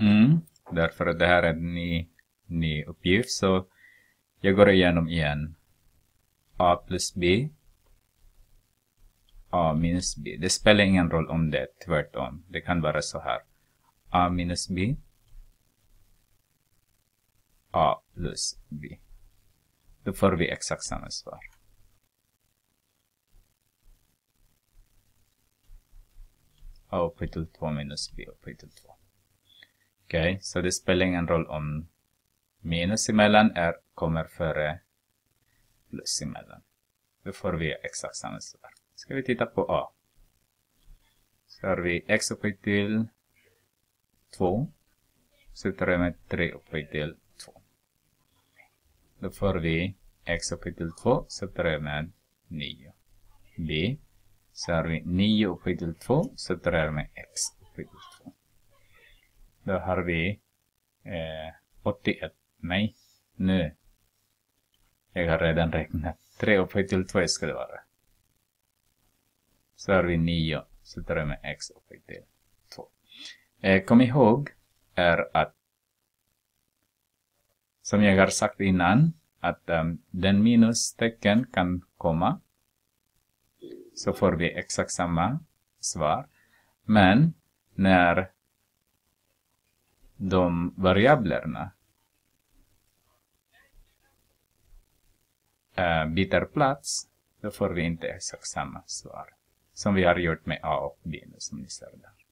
Mm, därför att det här är en ny, ny uppgift. Så jag går igenom igen. A plus B. A minus B. Det spelar ingen roll om det är tvärtom. Det kan vara så här. A minus B. A plus B. Då får vi exakt samma svar. A upphöjt till 2 minus B upphöjt till 2. Okej, okay, så det spelar ingen roll om minus emellan är, kommer före plus emellan. Då får vi exakt samma svar. Ska vi titta på A. Så har vi x upphöjt till 2. Så tar jag med 3 upphöjt till 2. Då får vi x upphöjt till 2 så tar jag med 9. B. Så har vi 9 upphöjt till 2 så tar jag med x upphöjt till 2. Då har vi eh, 81. Nej, nu. Jag har redan räknat. 3 upphöjt till 2 ska det vara. Så har vi 9. Så tar jag med x upphöjt till 2. Eh, kom ihåg är att som jag har sagt innan att um, den minustecken kan komma så får vi exakt samma svar. Men när de variablerna eh, äh, byter plats, då får vi inte exakt samma svar. Som vi har gjort med A och B som ni ser där.